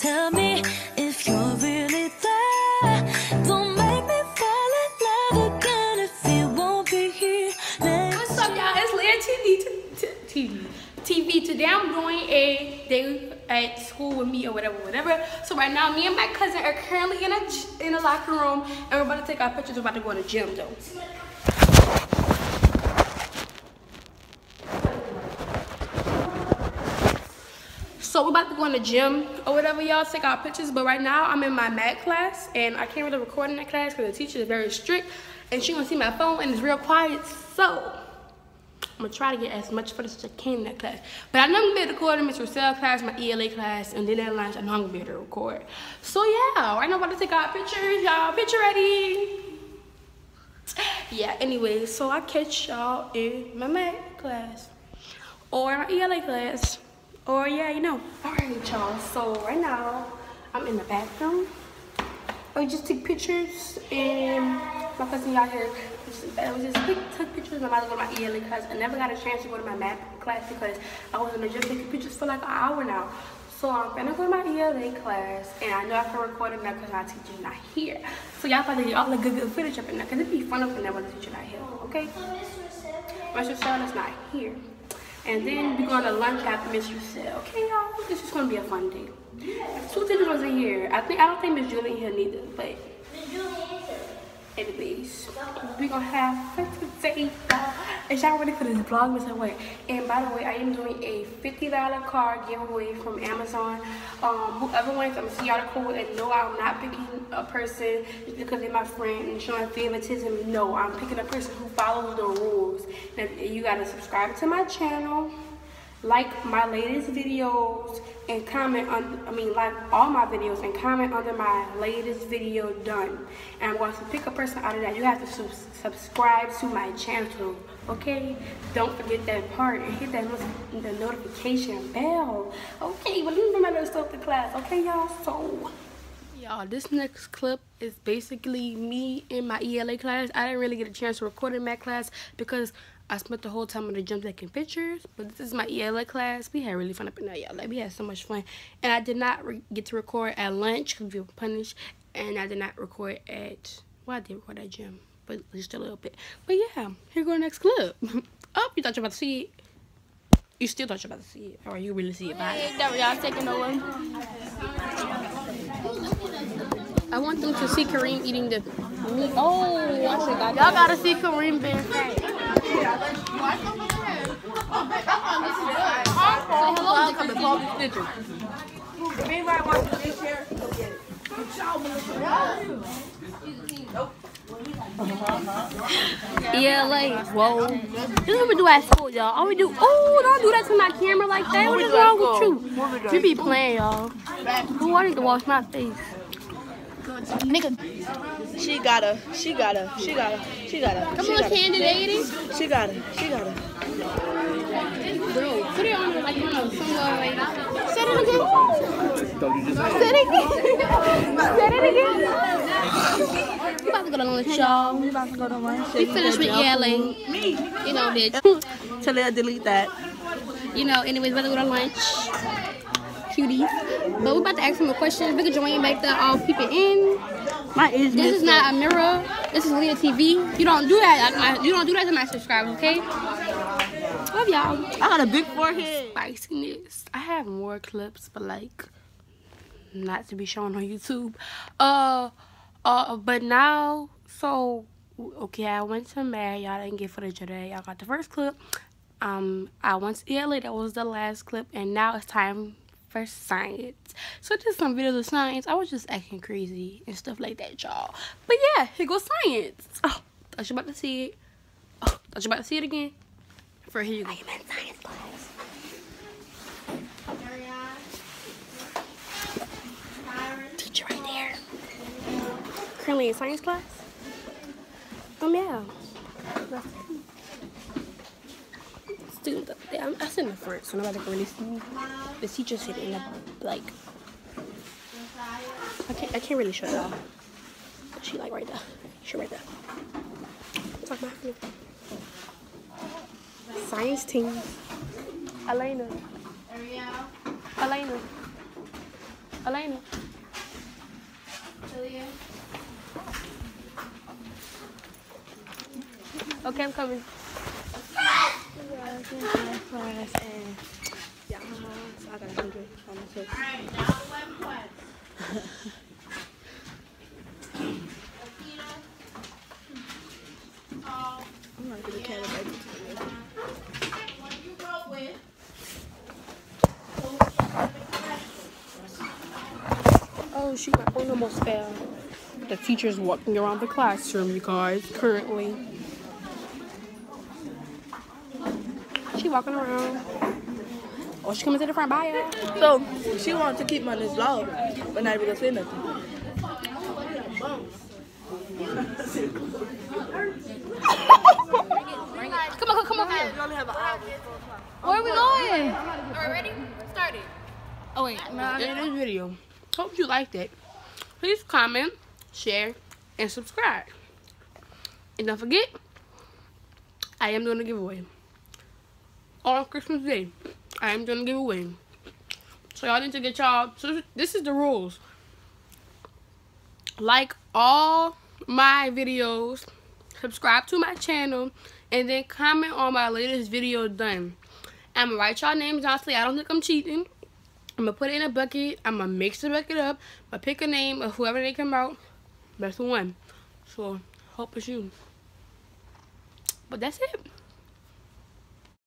Tell me if you're really there. Don't make me fall in love again if you won't be here. What's up, y'all? It's Lia TV. TV. Today I'm doing a day at school with me or whatever, whatever. So right now, me and my cousin are currently in a in a locker room, and we're about to take our pictures. We're about to go to the gym though. So we're about to go in the gym or whatever, y'all take our pictures. But right now I'm in my math class and I can't really record in that class because the teacher is very strict and she gonna see my phone and it's real quiet. So I'm gonna try to get as much footage as I can in that class. But I know I'm gonna be able to record in Miss Rossell class, my ELA class, and then at lunch I know I'm gonna be able to record. So yeah, right now I'm about to take our pictures, y'all. Picture ready. Yeah, anyway, so I catch y'all in my math class or my ELA class. Or yeah, you know. Alright y'all, so right now I'm in the bathroom. I just took pictures and my cousin got here. I was just pick, took pictures I'm about to go to my ELA class. I never got a chance to go to my math class because I was in the gym taking pictures for like an hour now. So I'm gonna go to my ELA class and I know I can record it now because my teacher's not here. So y'all probably get all the good, good footage up in there because it'd be fun up in there the teacher not here, okay? Mr. Sell is not here. And then we're going to lunch after Miss Russell. Okay, y'all? This is going to be a fun day. Two teachers wasn't here. I think I don't think Miss Julie here neither, but anyways, we're gonna have fun today. And y'all ready for this Vlogmas way. And by the way, I am doing a $50 card giveaway from Amazon. Um, whoever wins, I'm see y'all code and no, I'm not picking a person just because they're my friend and showing favoritism. No, I'm picking a person who follows the rules. And you gotta subscribe to my channel like my latest videos and comment on I mean like all my videos and comment under my latest video done. And I'm going to pick a person out of that. You have to su subscribe to my channel okay? Don't forget that part and hit that the notification bell okay? Well let me remember to start the class okay y'all? So Y'all, this next clip is basically me in my ELA class. I didn't really get a chance to record in that class because I spent the whole time in the gym taking pictures. But this is my ELA class. We had really fun up in there, y'all. Like, we had so much fun. And I did not get to record at lunch because we were punished. And I did not record at, well, I did record at gym, but just a little bit. But yeah, here go the next clip. oh, you thought you were about to see it? You still thought you were about to see it. Or you really see it by it. That y'all taking over. I want them to see Kareem eating the meat. Oh, I forgot. Y'all gotta see Kareem being fat. Welcome to Paul Stitcher. If anybody wants this here, go get it. ELA. Whoa. This is what we do at school, y'all. All we do. Oh, don't do that to my camera like that. What is wrong with you? You be playing, y'all. Who wanted to wash my face? Nigga, She gotta, she gotta, she gotta, she gotta. come she on, candidate. She gotta, she gotta. Bro, put it on like one of somewhere like. Say it again. Say it again. Say it again. We about to go to lunch, y'all. We about to go to lunch. We finished with ELA. You know, bitch. Tell her to delete that. You know, anyways, we're about to go to lunch. Cuties. But we're about to ask them a question. Bigger Joanne back there, all peeping in. My is This is not a mirror. This is Lia TV. You don't do that. at my- You don't do that to my subscribers, okay? Love y'all. I got a big forehead. Spiciness. I have more clips, but like, not to be shown on YouTube. Uh, uh, but now, so okay, I went to Mary. Y'all didn't get footage of that. Y'all got the first clip. Um, I went to ELA. That was the last clip, and now it's time for science. So did some videos of science. I was just acting crazy and stuff like that, y'all. But yeah, here goes science. Oh, thought you about to see it. Oh, thought you about to see it again. For here you go. I am in science class. Teacher right there. Currently in science class. Um, yeah. Student up there. I'm, I sit in the front, so nobody can really see me. The teacher sitting in the, like, I can't, I can't really show y'all. She like right there. She right there. Talk about me. Science team. Elena. Ariel. Elena. Elena. Okay, I'm coming. Class yeah, I got my baby. Oh shoot, my phone almost fell. Uh, the teacher's walking around the classroom, you guys, currently. She walking around. Oh, she coming to the front, bye y'all. So she wanted to keep me on this vlog, but not even gonna say nothing. Come on, come on, come on. Where are we going? Alright, ready? Started. Oh wait, nah, in this video. Hope you liked it. Please comment, share, and subscribe. And don't forget, I am doing a giveaway. On Christmas Day, I am doing a giveaway. So y'all need to get y'all. So this is the rules. Like all my videos, subscribe to my channel, and then comment on my latest video done. I'm gonna write y'all names honestly. I don't think I'm cheating. I'm gonna put it in a bucket. I'm gonna mix the bucket up. I'm gonna pick a name of whoever they come out. Best one. So hope it's you. But that's it.